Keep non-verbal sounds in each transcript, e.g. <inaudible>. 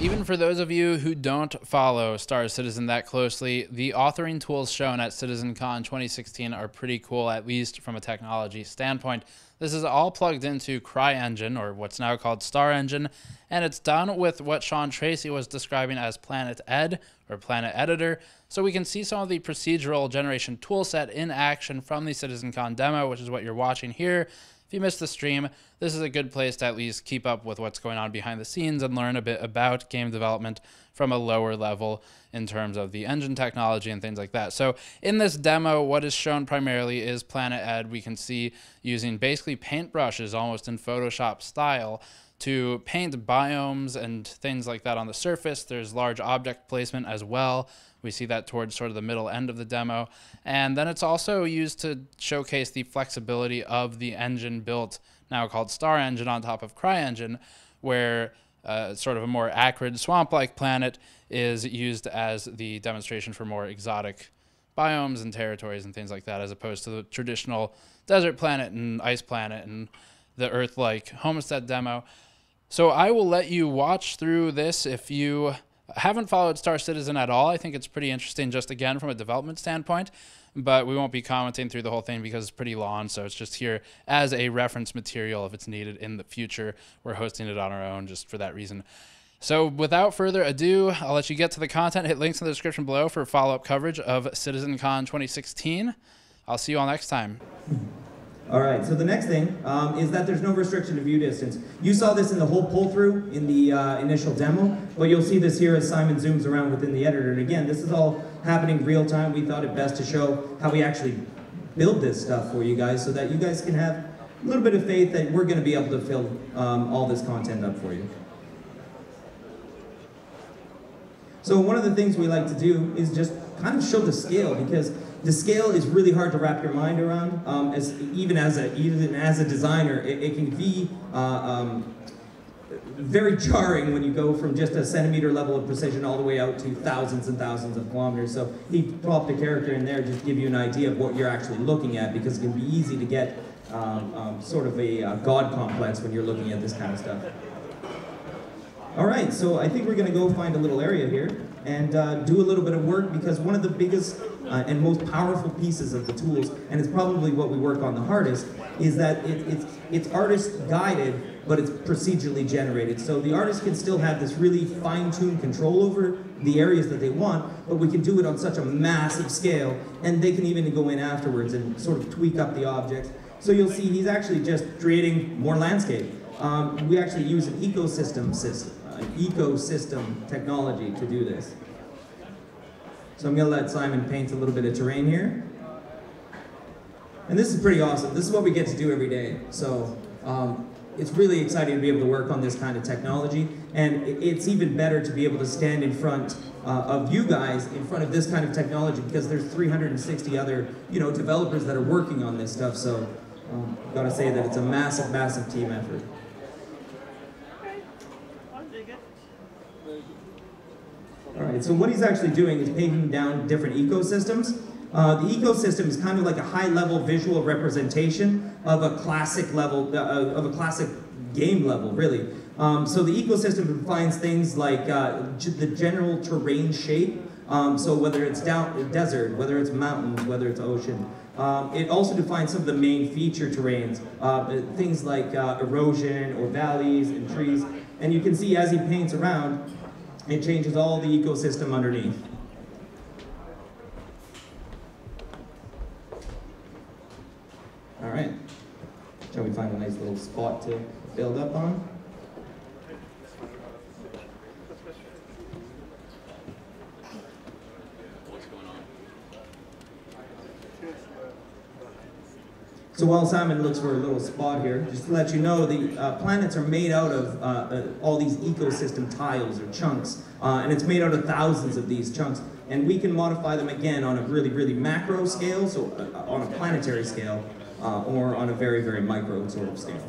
Even for those of you who don't follow Star Citizen that closely, the authoring tools shown at CitizenCon 2016 are pretty cool, at least from a technology standpoint. This is all plugged into CryEngine, or what's now called Star Engine, and it's done with what Sean Tracy was describing as Planet Ed, or Planet Editor, so we can see some of the procedural generation toolset in action from the CitizenCon demo, which is what you're watching here. If you missed the stream, this is a good place to at least keep up with what's going on behind the scenes and learn a bit about game development from a lower level in terms of the engine technology and things like that. So in this demo, what is shown primarily is Planet Ed. We can see using basically paintbrushes almost in Photoshop style to paint biomes and things like that on the surface. There's large object placement as well. We see that towards sort of the middle end of the demo. And then it's also used to showcase the flexibility of the engine built now called Star Engine on top of CryEngine, where uh, sort of a more acrid swamp-like planet is used as the demonstration for more exotic biomes and territories and things like that, as opposed to the traditional desert planet and ice planet and the Earth-like homestead demo. So I will let you watch through this if you haven't followed Star Citizen at all. I think it's pretty interesting, just again from a development standpoint. But we won't be commenting through the whole thing because it's pretty long. So it's just here as a reference material if it's needed in the future. We're hosting it on our own just for that reason. So without further ado, I'll let you get to the content. Hit links in the description below for follow up coverage of CitizenCon 2016. I'll see you all next time. All right, so the next thing um, is that there's no restriction to view distance. You saw this in the whole pull through in the uh, initial demo, but you'll see this here as Simon zooms around within the editor. And again, this is all happening real time. We thought it best to show how we actually build this stuff for you guys so that you guys can have a little bit of faith that we're going to be able to fill um, all this content up for you. So one of the things we like to do is just kind of show the scale because the scale is really hard to wrap your mind around. Um, as even as a even as a designer, it, it can be uh, um, very jarring when you go from just a centimeter level of precision all the way out to thousands and thousands of kilometers. So he plopped a character in there just to give you an idea of what you're actually looking at because it can be easy to get um, um sort of a uh, god complex when you're looking at this kind of stuff. All right, so I think we're going to go find a little area here and uh, do a little bit of work because one of the biggest uh, and most powerful pieces of the tools, and it's probably what we work on the hardest, is that it, it's, it's artist guided, but it's procedurally generated. So the artist can still have this really fine-tuned control over the areas that they want, but we can do it on such a massive scale, and they can even go in afterwards and sort of tweak up the objects. So you'll see he's actually just creating more landscape. Um, we actually use an ecosystem system, an ecosystem technology to do this. So I'm gonna let Simon paint a little bit of terrain here. And this is pretty awesome. This is what we get to do every day. So um, it's really exciting to be able to work on this kind of technology. And it's even better to be able to stand in front uh, of you guys in front of this kind of technology because there's 360 other you know, developers that are working on this stuff. So um, gotta say that it's a massive, massive team effort. All right, so what he's actually doing is painting down different ecosystems. Uh, the ecosystem is kind of like a high-level visual representation of a classic level, uh, of a classic game level, really. Um, so the ecosystem defines things like uh, the general terrain shape, um, so whether it's down, desert, whether it's mountains, whether it's ocean. Um, it also defines some of the main feature terrains, uh, things like uh, erosion or valleys and trees. And you can see as he paints around, it changes all the ecosystem underneath. All right. Shall we find a nice little spot to build up on? So while Simon looks for a little spot here, just to let you know, the uh, planets are made out of uh, uh, all these ecosystem tiles or chunks, uh, and it's made out of thousands of these chunks. And we can modify them again on a really, really macro scale, so uh, on a planetary scale, or on a very, very micro sort of scale.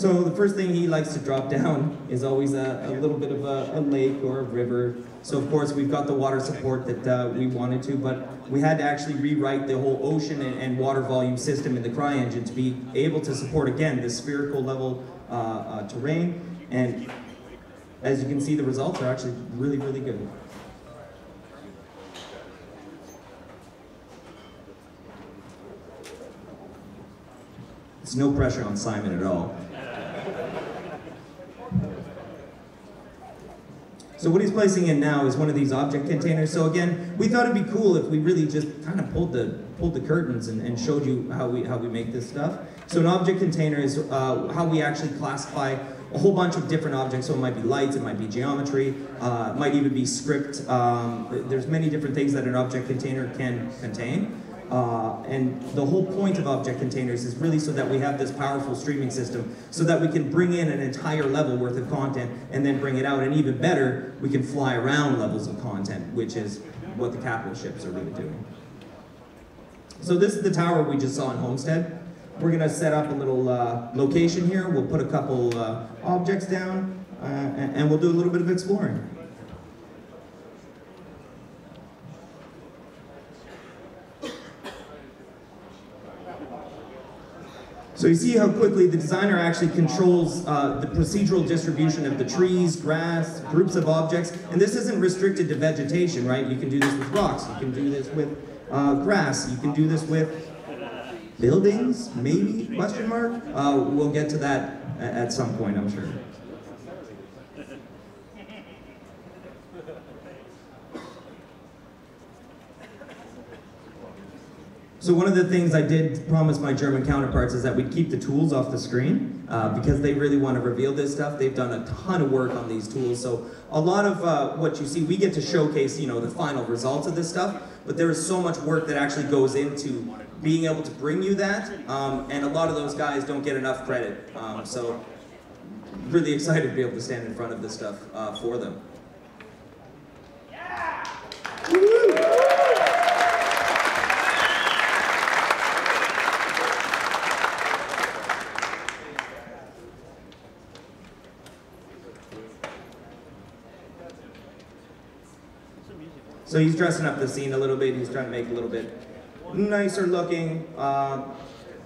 So the first thing he likes to drop <laughs> down is always a, a little bit of a, a, lake or a river. So of course we've got the water support that uh, we wanted to, but we had to actually rewrite the whole ocean and, and water volume system in the CryEngine to be able to support again the spherical level uh, uh, terrain. And as you can see, the results are actually really, really good. It's no pressure on Simon at all. So what he's placing in now is one of these object containers. So again, we thought it'd be cool if we really just kind of pulled the pulled the curtains and, and showed you how we how we make this stuff. So an object container is uh, how we actually classify a whole bunch of different objects. So it might be lights, it might be geometry, uh, it might even be script. Um, there's many different things that an object container can contain. Uh, and the whole point of object containers is really so that we have this powerful streaming system so that we can bring in an entire level worth of content and then bring it out. And even better, we can fly around levels of content, which is what the capital ships are really doing. So this is the tower we just saw in Homestead. We're gonna set up a little uh, location here. We'll put a couple uh, objects down uh, and, and we'll do a little bit of exploring. So you see how quickly the designer actually controls uh, the procedural distribution of the trees, grass, groups of objects, and this isn't restricted to vegetation, right? You can do this with rocks, you can do this with uh, grass, you can do this with buildings, maybe, question mark? Uh, we'll get to that at some point, I'm sure. So one of the things I did promise my German counterparts is that we'd keep the tools off the screen uh, because they really want to reveal this stuff. They've done a ton of work on these tools. So a lot of uh, what you see, we get to showcase, you know, the final results of this stuff, but there is so much work that actually goes into being able to bring you that. Um, and a lot of those guys don't get enough credit. Um, so really excited to be able to stand in front of this stuff uh, for them. So he's dressing up the scene a little bit. He's trying to make it a little bit nicer looking. Uh,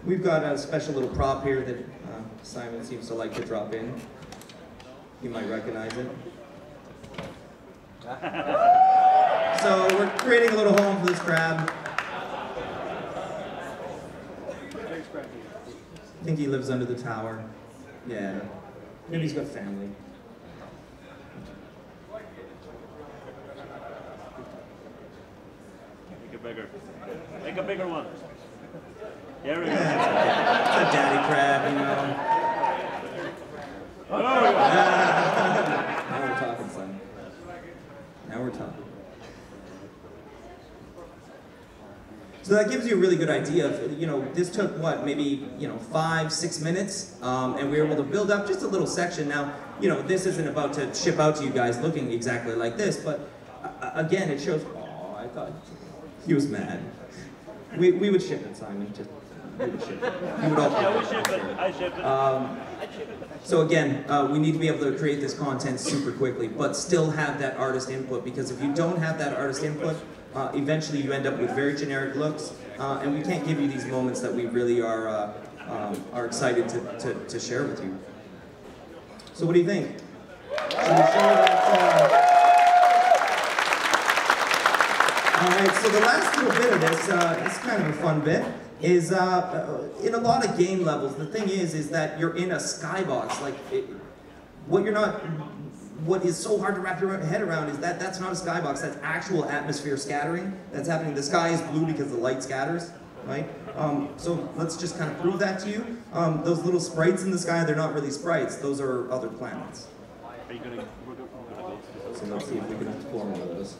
we've got a special little prop here that uh, Simon seems to like to drop in. You might recognize it. so we're creating a little home for this crab. I think he lives under the tower. Yeah. Maybe he's got family. Bigger. Make a bigger one. There we go. It's a daddy crab, you know. Oh, <laughs> now we're talking, son. Now we're talking. So that gives you a really good idea of, you know, this took what, maybe, you know, five, six minutes, um, and we were able to build up just a little section. Now, you know, this isn't about to ship out to you guys looking exactly like this, but uh, again, it shows, oh, I thought, he was mad. We, we would ship it, Simon. Just, we would ship it. Would all Yeah, we ship it. I ship it. um, so again, uh, we need to be able to create this content super quickly, but still have that artist input, because if you don't have that artist input, uh, eventually you end up with very generic looks, uh, and we can't give you these moments that we really are, uh, um, are excited to, to, to, share with you. So what do you think? Should we show that, uh, all right, so the last little bit of this, uh, it's kind of a fun bit, is uh, uh, in a lot of game levels, the thing is, is that you're in a skybox. Like, it, what you're not, what is so hard to wrap your head around is that that's not a skybox, that's actual atmosphere scattering that's happening. The sky is blue because the light scatters, right? Um, so let's just kind of prove that to you. Um, those little sprites in the sky, they're not really sprites, those are other planets. Are you gonna, we're gonna, we're gonna go So let's see if we can explore one of those.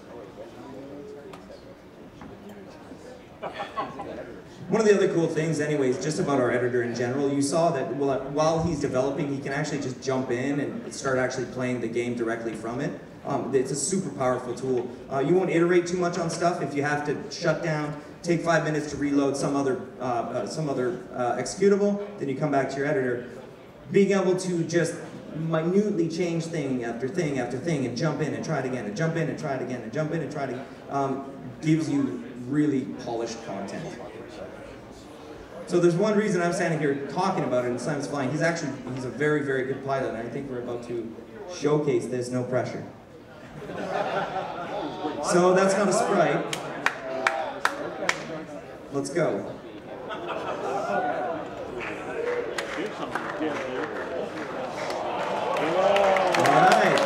One of the other cool things, anyways, just about our editor in general, you saw that while he's developing, he can actually just jump in and start actually playing the game directly from it. Um, it's a super powerful tool. Uh, you won't iterate too much on stuff if you have to shut down, take five minutes to reload some other, uh, uh, some other uh, executable, then you come back to your editor. Being able to just minutely change thing after thing after thing and jump in and try it again and jump in and try it again and jump in and try it again um, gives you really polished content. So there's one reason I'm standing here talking about it and Simon's flying. He's actually, he's a very, very good pilot and I think we're about to showcase this, no pressure. So that's not a Sprite. Let's go. There. Alright.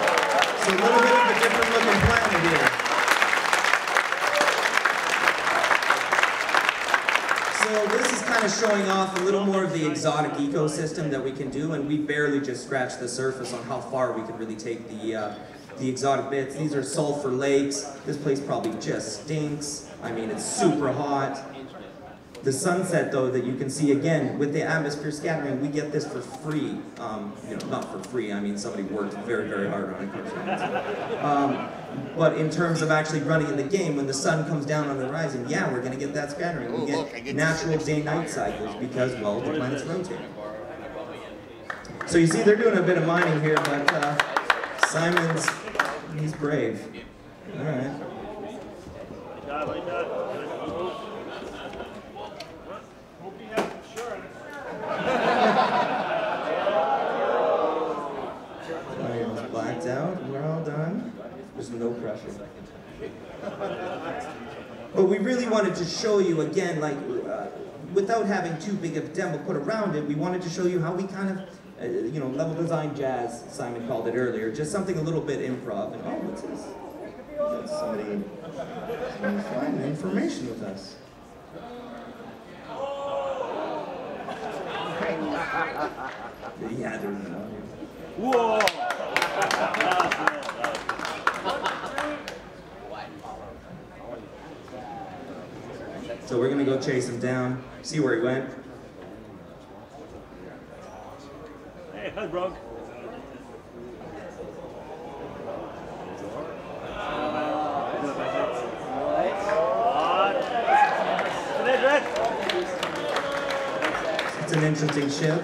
So a little bit of a different looking planet here. So this is kind of showing off a little more of the exotic ecosystem that we can do, and we barely just scratched the surface on how far we can really take the uh, the exotic bits. These are sulfur lakes. This place probably just stinks. I mean, it's super hot. The sunset, though, that you can see again with the atmosphere scattering, we get this for free. Um, you know, not for free. I mean, somebody worked very, very hard on it. Um, but in terms of actually running in the game, when the sun comes down on the horizon, yeah, we're going to get that scattering. We get natural day-night cycles because, well, the planet's rotating. So you see, they're doing a bit of mining here, but uh, Simon's he's brave. All right. Yeah, like that. Hope you have insurance. Audio's blacked out. We're all done. There's no pressure. But we really wanted to show you again, like, uh, without having too big of a demo put around it, we wanted to show you how we kind of, uh, you know, level design jazz, Simon called it earlier, just something a little bit improv. And, oh, what's this? Somebody, flying information with us. <laughs> Yeah, audio. Whoa! So we're gonna go chase him down, see where he went. Hey, hi, bro. What? It's an interesting ship.